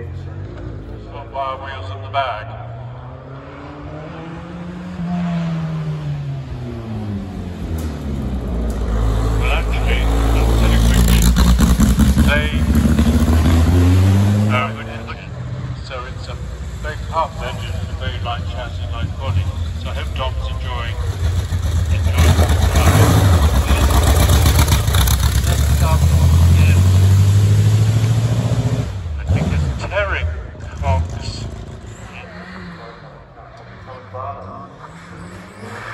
please. Stop wire wheels in the back. half engine and a very light chassis, light body. So I hope Dom's enjoying enjoying the ride. Yeah.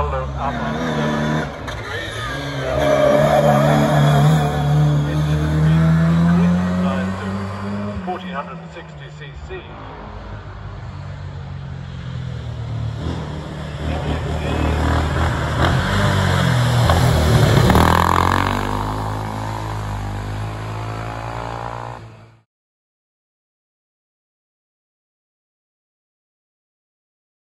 all